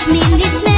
Jasmine is